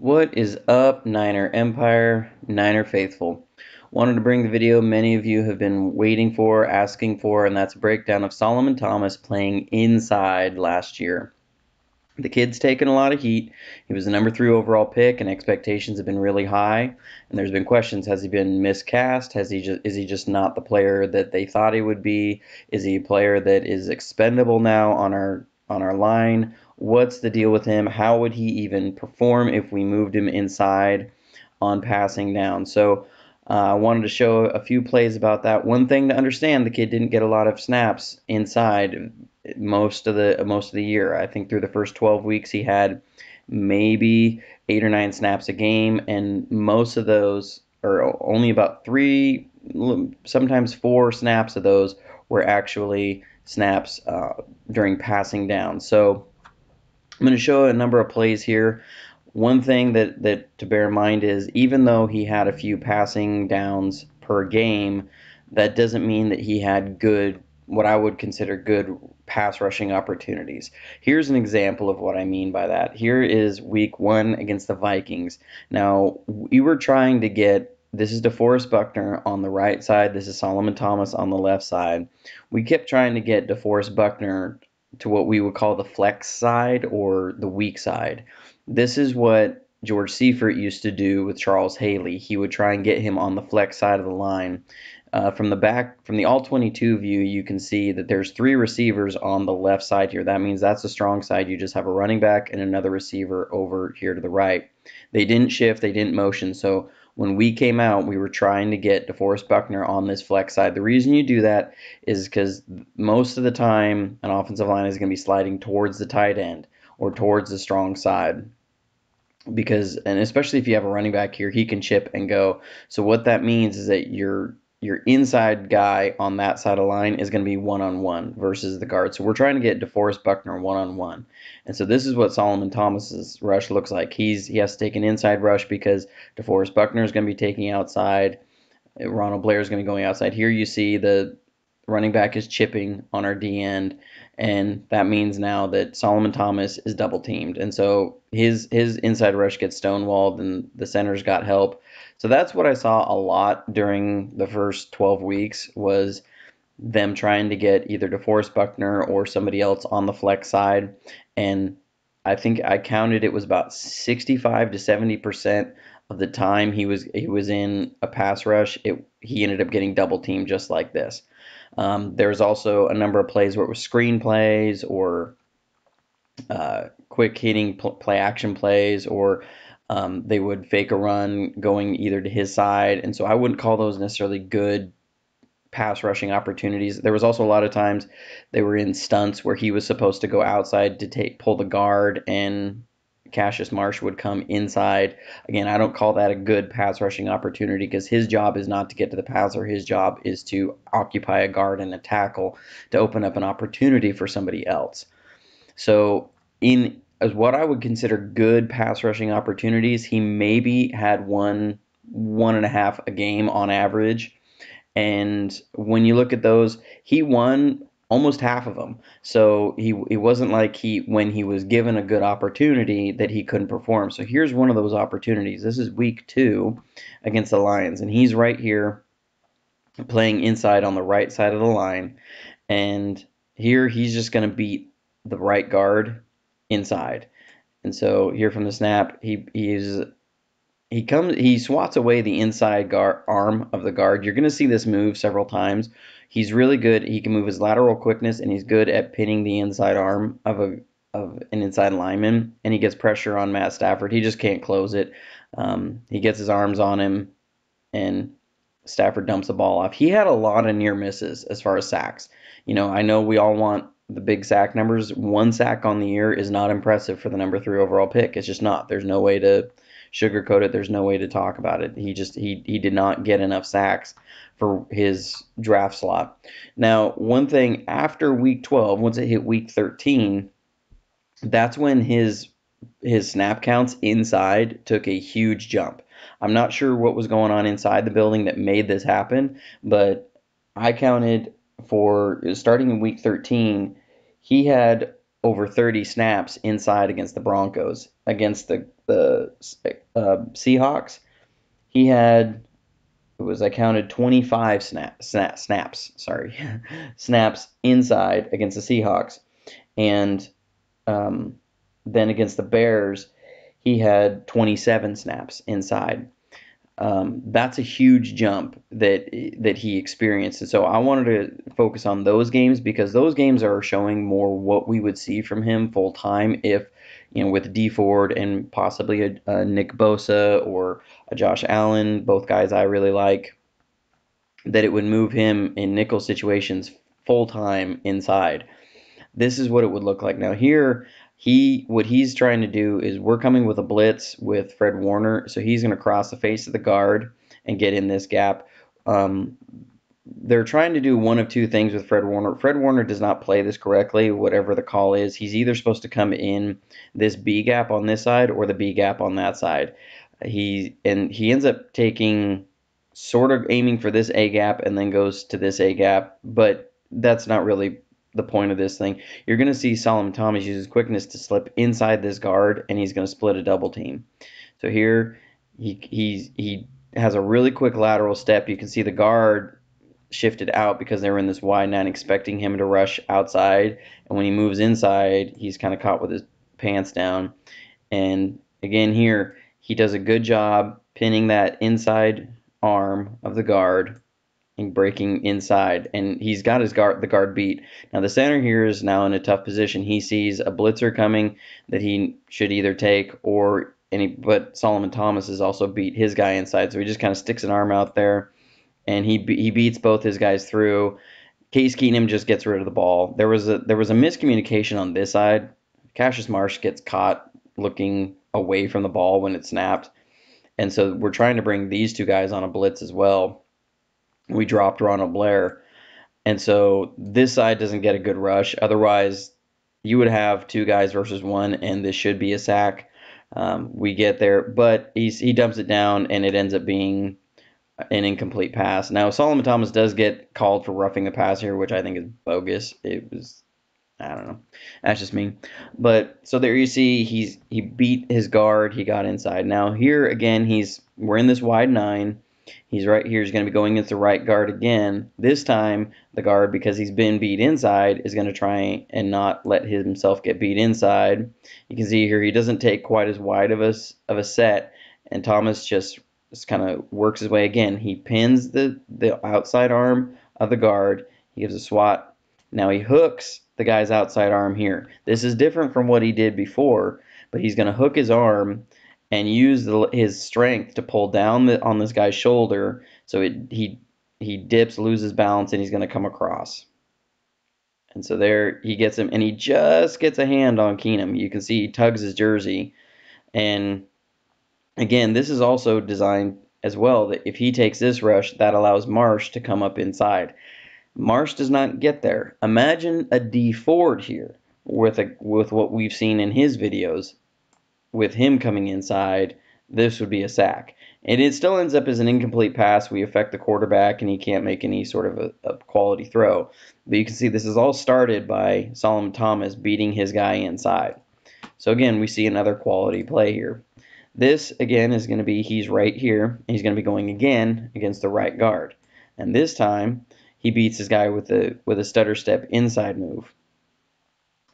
What is up, Niner Empire, Niner Faithful? Wanted to bring the video many of you have been waiting for, asking for, and that's a breakdown of Solomon Thomas playing inside last year. The kid's taken a lot of heat. He was the number three overall pick, and expectations have been really high. And there's been questions: Has he been miscast? Has he just is he just not the player that they thought he would be? Is he a player that is expendable now on our on our line? What's the deal with him? How would he even perform if we moved him inside on passing down? So uh, I wanted to show a few plays about that. One thing to understand: the kid didn't get a lot of snaps inside most of the most of the year. I think through the first 12 weeks he had maybe eight or nine snaps a game, and most of those, or only about three, sometimes four snaps of those were actually snaps uh, during passing down. So I'm going to show a number of plays here. One thing that, that to bear in mind is even though he had a few passing downs per game, that doesn't mean that he had good, what I would consider good pass rushing opportunities. Here's an example of what I mean by that. Here is week one against the Vikings. Now, we were trying to get this is DeForest Buckner on the right side. This is Solomon Thomas on the left side. We kept trying to get DeForest Buckner to what we would call the flex side or the weak side. This is what George Seifert used to do with Charles Haley. He would try and get him on the flex side of the line. Uh, from the back, from the all 22 view, you can see that there's three receivers on the left side here. That means that's the strong side. You just have a running back and another receiver over here to the right. They didn't shift, they didn't motion. So when we came out, we were trying to get DeForest Buckner on this flex side. The reason you do that is because most of the time, an offensive line is going to be sliding towards the tight end or towards the strong side because and especially if you have a running back here, he can chip and go. So what that means is that you're your inside guy on that side of line is going to be one on one versus the guard. So we're trying to get DeForest Buckner one on one. And so this is what Solomon Thomas's rush looks like. He's he has to take an inside rush because DeForest Buckner is going to be taking outside. Ronald Blair is going to be going outside. Here you see the running back is chipping on our D end, and that means now that Solomon Thomas is double teamed. And so his his inside rush gets stonewalled, and the centers got help. So that's what I saw a lot during the first 12 weeks was them trying to get either DeForest Buckner or somebody else on the flex side. And I think I counted it was about 65 to 70 percent of the time he was he was in a pass rush. It he ended up getting double teamed just like this. Um, there was also a number of plays where it was screen plays or uh, quick hitting pl- play action plays or um, they would fake a run going either to his side, and so I wouldn't call those necessarily good pass rushing opportunities. There was also a lot of times they were in stunts where he was supposed to go outside to take pull the guard and Cassius Marsh would come inside. Again, I don't call that a good pass rushing opportunity because his job is not to get to the passer. His job is to occupy a guard and a tackle to open up an opportunity for somebody else. So in as what I would consider good pass rushing opportunities. He maybe had one, one and a half a game on average. And when you look at those, he won almost half of them. So he it wasn't like he when he was given a good opportunity that he couldn't perform. So here's one of those opportunities. This is week 2 against the Lions and he's right here playing inside on the right side of the line and here he's just going to beat the right guard inside. And so here from the snap, he he's he comes he swats away the inside guard arm of the guard. You're going to see this move several times. He's really good. He can move his lateral quickness and he's good at pinning the inside arm of a of an inside lineman and he gets pressure on Matt Stafford. He just can't close it. Um, he gets his arms on him and Stafford dumps the ball off. He had a lot of near misses as far as sacks. You know, I know we all want the big sack numbers, one sack on the year is not impressive for the number three overall pick. It's just not. There's no way to sugarcoat it. There's no way to talk about it. He just he he did not get enough sacks for his draft slot. Now, one thing after week 12, once it hit week 13, that's when his his snap counts inside took a huge jump. I'm not sure what was going on inside the building that made this happen, but I counted for starting in week 13, he had over 30 snaps inside against the Broncos. against the the uh, Seahawks, he had it was I counted 25 snap, snap snaps, sorry, snaps inside against the Seahawks, and um, then against the Bears, he had 27 snaps inside. Um, that's a huge jump that that he experienced. And so I wanted to focus on those games because those games are showing more what we would see from him full time if you know with D Ford and possibly a, a Nick Bosa or a Josh Allen, both guys I really like. That it would move him in nickel situations full time inside. This is what it would look like. Now here he what he's trying to do is we're coming with a blitz with Fred Warner, so he's going to cross the face of the guard and get in this gap. Um, they're trying to do one of two things with Fred Warner. Fred Warner does not play this correctly, whatever the call is. He's either supposed to come in this B gap on this side or the B gap on that side. He and he ends up taking sort of aiming for this A gap and then goes to this A gap, but that's not really the point of this thing. You're going to see Solomon Thomas use his quickness to slip inside this guard, and he's going to split a double team. So here he he's, he has a really quick lateral step. You can see the guard shifted out because they were in this wide nine, expecting him to rush outside. And when he moves inside, he's kind of caught with his pants down. And again, here he does a good job pinning that inside arm of the guard breaking inside, and he's got his guard the guard beat. Now the center here is now in a tough position. He sees a blitzer coming that he should either take or any. But Solomon Thomas has also beat his guy inside, so he just kind of sticks an arm out there, and he he beats both his guys through. Case Keenum just gets rid of the ball. There was a there was a miscommunication on this side. Cassius Marsh gets caught looking away from the ball when it snapped. And so we're trying to bring these two guys on a blitz as well we dropped Ronald Blair. And so this side doesn't get a good rush. Otherwise, you would have two guys versus one, and this should be a sack. Um, we get there, but he's, he dumps it down, and it ends up being an incomplete pass. Now, Solomon Thomas does get called for roughing the pass here, which I think is bogus. It was, I don't know. That's just me. But so there you see, he's he beat his guard. He got inside. Now here again, he's we're in this wide nine. He's right here. He's going to be going against the right guard again. This time, the guard, because he's been beat inside, is going to try and not let himself get beat inside. You can see here he doesn't take quite as wide of a, of a set, and Thomas just, just kind of works his way again. He pins the, the outside arm of the guard. He gives a swat. Now he hooks the guy's outside arm here. This is different from what he did before, but he's going to hook his arm and use the, his strength to pull down the, on this guy's shoulder so it, he he dips, loses balance, and he's going to come across. And so there he gets him, and he just gets a hand on Keenum. You can see he tugs his jersey. And again, this is also designed as well that if he takes this rush, that allows Marsh to come up inside. Marsh does not get there. Imagine a D Ford here with a with what we've seen in his videos with him coming inside, this would be a sack. And it still ends up as an incomplete pass. We affect the quarterback, and he can't make any sort of a, a quality throw. But you can see this is all started by Solomon Thomas beating his guy inside. So again, we see another quality play here. This, again, is going to be he's right here. He's going to be going again against the right guard. And this time, he beats his guy with a, with a stutter step inside move.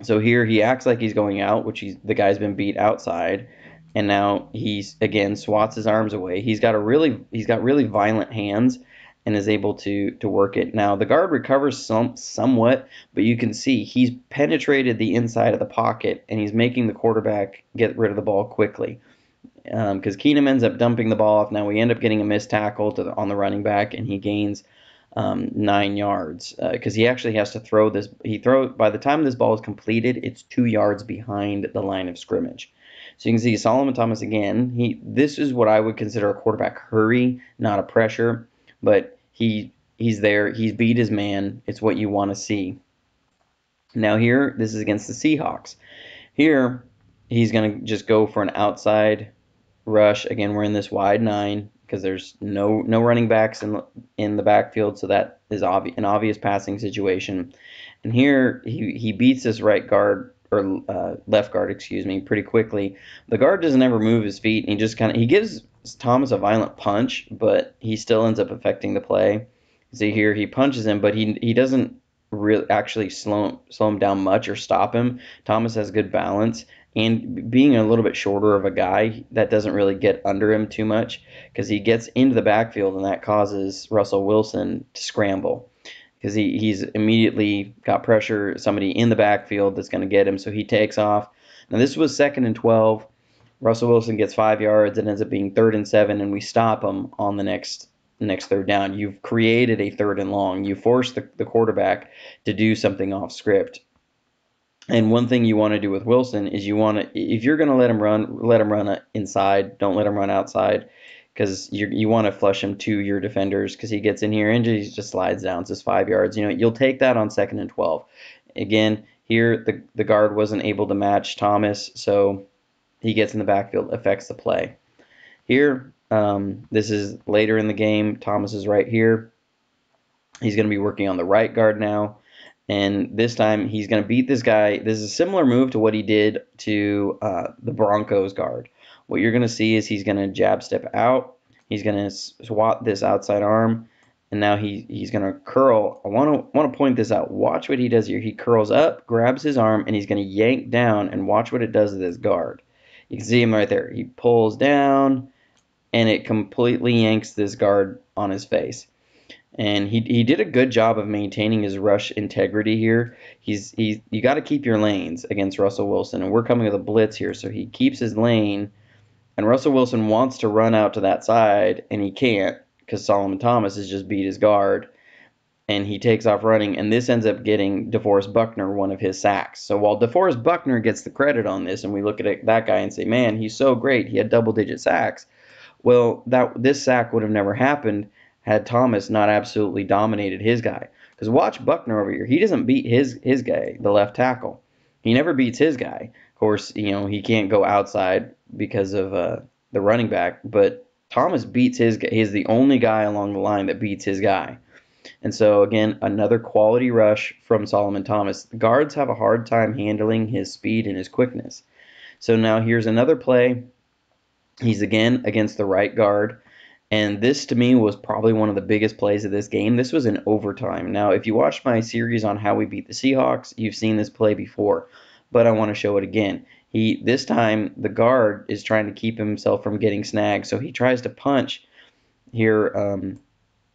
So here he acts like he's going out, which he's the guy's been beat outside, and now he's again swats his arms away. He's got a really he's got really violent hands and is able to to work it. Now the guard recovers some somewhat, but you can see he's penetrated the inside of the pocket and he's making the quarterback get rid of the ball quickly. Because um, Keenum ends up dumping the ball off. Now we end up getting a missed tackle the, on the running back, and he gains um, nine yards because uh, he actually has to throw this. He throw by the time this ball is completed, it's two yards behind the line of scrimmage. So you can see Solomon Thomas again. He this is what I would consider a quarterback hurry, not a pressure, but he he's there. He's beat his man. It's what you want to see. Now here, this is against the Seahawks. Here, he's going to just go for an outside rush. Again, we're in this wide nine because there's no no running backs in in the backfield, so that is obvi- an obvious passing situation. And here he he beats his right guard or uh, left guard, excuse me, pretty quickly. The guard doesn't ever move his feet, and he just kind of he gives Thomas a violent punch, but he still ends up affecting the play. See here, he punches him, but he he doesn't really actually slow slow him down much or stop him. Thomas has good balance, and being a little bit shorter of a guy, that doesn't really get under him too much because he gets into the backfield, and that causes Russell Wilson to scramble because he, he's immediately got pressure, somebody in the backfield that's going to get him, so he takes off. Now, this was second and 12. Russell Wilson gets five yards. It ends up being third and seven, and we stop him on the next next third down. You've created a third and long. You force the, the quarterback to do something off script. And one thing you want to do with Wilson is you want to, if you're going to let him run, let him run inside. Don't let him run outside because you you want to flush him to your defenders because he gets in here and he just slides down just five yards. You know, you'll take that on second and 12. Again, here the, the guard wasn't able to match Thomas, so he gets in the backfield, affects the play. Here, um, this is later in the game. Thomas is right here. He's going to be working on the right guard now. And this time he's going to beat this guy. This is a similar move to what he did to uh, the Broncos guard. What you're going to see is he's going to jab step out. He's going to swat this outside arm. And now he, he's going to curl. I want to want to point this out. Watch what he does here. He curls up, grabs his arm, and he's going to yank down. And watch what it does to this guard. You can see him right there. He pulls down, and it completely yanks this guard on his face and he he did a good job of maintaining his rush integrity here. He's he's you got to keep your lanes against Russell Wilson, and we're coming with a blitz here, so he keeps his lane, and Russell Wilson wants to run out to that side, and he can't because Solomon Thomas has just beat his guard, and he takes off running, and this ends up getting DeForest Buckner one of his sacks. So while DeForest Buckner gets the credit on this, and we look at it, that guy and say, man, he's so great, he had double digit sacks. Well, that this sack would have never happened had Thomas not absolutely dominated his guy. Because watch Buckner over here. He doesn't beat his his guy, the left tackle. He never beats his guy. Of course, you know he can't go outside because of uh, the running back. But Thomas beats his guy. He's the only guy along the line that beats his guy. And so again, another quality rush from Solomon Thomas. The guards have a hard time handling his speed and his quickness. So now here's another play. He's again against the right guard. And this to me was probably one of the biggest plays of this game. This was in overtime. Now, if you watched my series on how we beat the Seahawks, you've seen this play before, but I want to show it again. He this time the guard is trying to keep himself from getting snagged, so he tries to punch here um,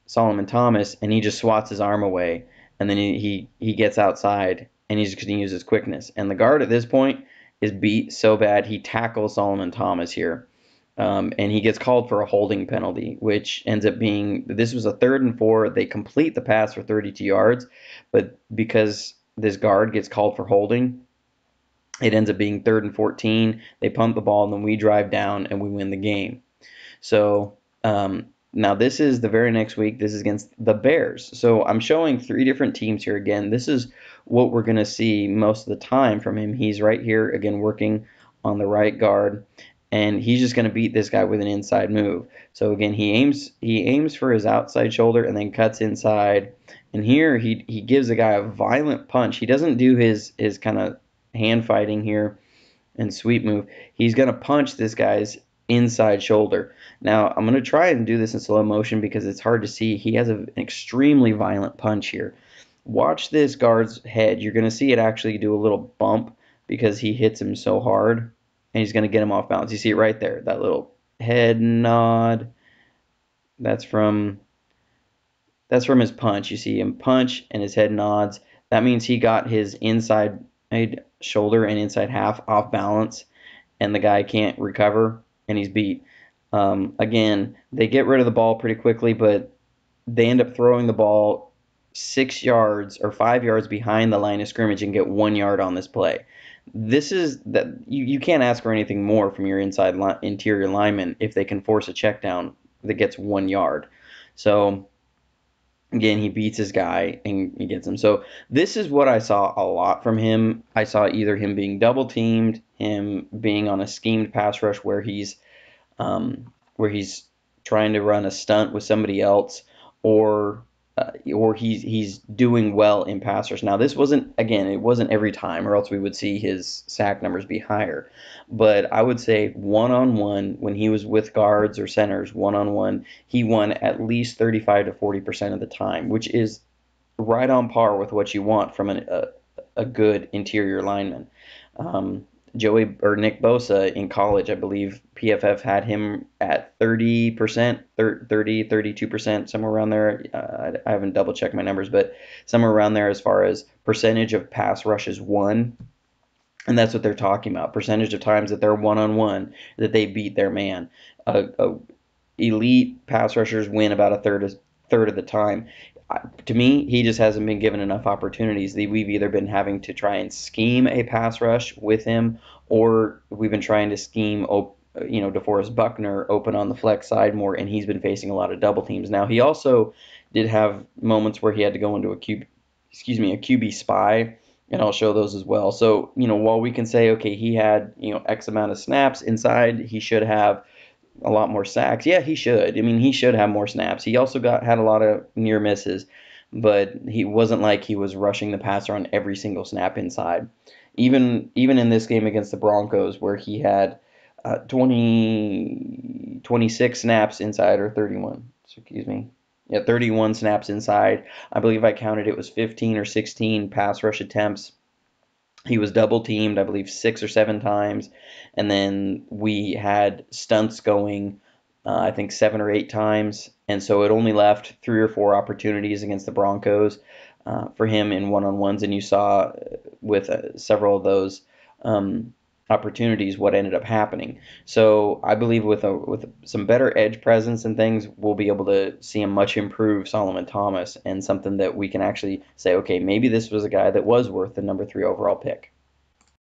Solomon Thomas, and he just swats his arm away, and then he he, he gets outside, and he's just going to use his quickness. And the guard at this point is beat so bad he tackles Solomon Thomas here. Um, and he gets called for a holding penalty, which ends up being this was a third and four. They complete the pass for 32 yards, but because this guard gets called for holding, it ends up being third and 14. They pump the ball, and then we drive down and we win the game. So um, now this is the very next week. This is against the Bears. So I'm showing three different teams here again. This is what we're going to see most of the time from him. He's right here again working on the right guard and he's just going to beat this guy with an inside move. So again, he aims he aims for his outside shoulder and then cuts inside. And here he he gives the guy a violent punch. He doesn't do his his kind of hand fighting here and sweep move. He's going to punch this guy's inside shoulder. Now, I'm going to try and do this in slow motion because it's hard to see. He has an extremely violent punch here. Watch this guard's head. You're going to see it actually do a little bump because he hits him so hard and he's going to get him off balance. You see it right there, that little head nod. That's from that's from his punch. You see him punch and his head nods. That means he got his inside shoulder and inside half off balance, and the guy can't recover, and he's beat. Um, again, they get rid of the ball pretty quickly, but they end up throwing the ball six yards or five yards behind the line of scrimmage and get one yard on this play this is that you, you can't ask for anything more from your inside li- interior lineman if they can force a check down that gets one yard. So again, he beats his guy and he gets him. So this is what I saw a lot from him. I saw either him being double teamed, him being on a schemed pass rush where he's um, where he's trying to run a stunt with somebody else, or uh, or he's he's doing well in passers. Now this wasn't again, it wasn't every time, or else we would see his sack numbers be higher. But I would say one on one when he was with guards or centers, one on one, he won at least 35 to 40 percent of the time, which is right on par with what you want from an, a a good interior lineman. Um, Joey or Nick Bosa in college, I believe PFF had him at 30%, 30, 32%, somewhere around there. Uh, I haven't double checked my numbers, but somewhere around there as far as percentage of pass rushes won. And that's what they're talking about. Percentage of times that they're one on one, that they beat their man. Uh, uh, elite pass rushers win about a third of, third of the time to me, he just hasn't been given enough opportunities. We've either been having to try and scheme a pass rush with him, or we've been trying to scheme, you know, DeForest Buckner open on the flex side more, and he's been facing a lot of double teams. Now he also did have moments where he had to go into a QB, excuse me, a QB spy, and I'll show those as well. So you know, while we can say, okay, he had you know X amount of snaps inside, he should have a lot more sacks. Yeah, he should. I mean, he should have more snaps. He also got had a lot of near misses, but he wasn't like he was rushing the passer on every single snap inside. Even even in this game against the Broncos, where he had uh, 20, 26 snaps inside or 31. Excuse me. Yeah, 31 snaps inside. I believe I counted it was 15 or 16 pass rush attempts he was double teamed, I believe, six or seven times. And then we had stunts going, uh, I think, seven or eight times. And so it only left three or four opportunities against the Broncos uh, for him in one on ones. And you saw with uh, several of those um, opportunities what ended up happening. So I believe with a, with some better edge presence and things, we'll be able to see a much improved Solomon Thomas and something that we can actually say, okay, maybe this was a guy that was worth the number three overall pick.